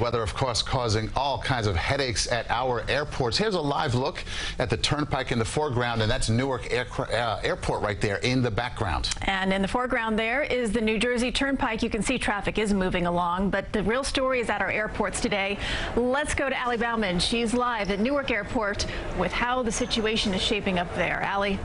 weather, of course, causing all kinds of headaches at our airports. Here's a live look at the turnpike in the foreground, and that's Newark Air uh, Airport right there in the background. And in the foreground there is the New Jersey Turnpike. You can see traffic is moving along, but the real story is at our airports today. Let's go to Ali Bauman. She's live at Newark Airport with how the situation is shaping up there. Ali.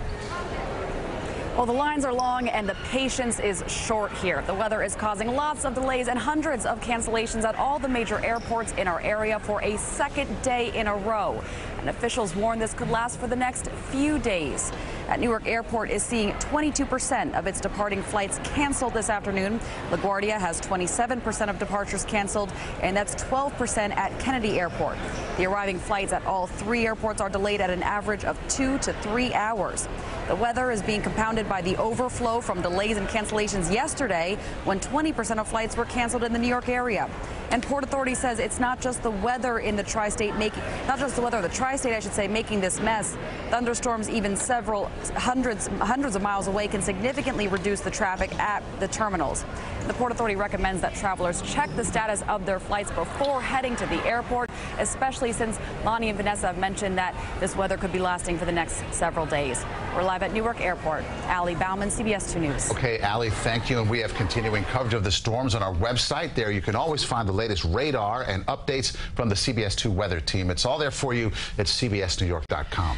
Well, the lines are long and the patience is short here. The weather is causing lots of delays and hundreds of cancellations at all the major airports in our area for a second day in a row. And officials warn this could last for the next few days. At Newark Airport is seeing 22% of its departing flights canceled this afternoon. LaGuardia has 27% of departures canceled, and that's 12% at Kennedy Airport. The arriving flights at all three airports are delayed at an average of two to three hours. The weather is being compounded by the overflow from delays and cancellations yesterday when 20% of flights were canceled in the New York area. And Port Authority says it's not just the weather in the tri-state making, not just the weather the tri-state, I should say, making this mess. Thunderstorms even several hundreds, hundreds of miles away can significantly reduce the traffic at the terminals. The Port Authority recommends that travelers check the status of their flights before heading to the airport, especially since Lonnie and Vanessa have mentioned that this weather could be lasting for the next several days. We're live at Newark Airport. Ali Bauman, CBS 2 News. Okay, Ali, thank you. And we have continuing coverage of the storms on our website. There you can always find the latest radar and updates from the CBS 2 weather team. It's all there for you at cbsnewyork.com.